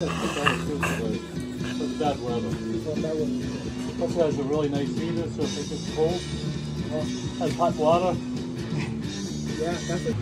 For bad weather. Plus has a really nice heater, so if it gets cold, has hot water. Yeah, that's it.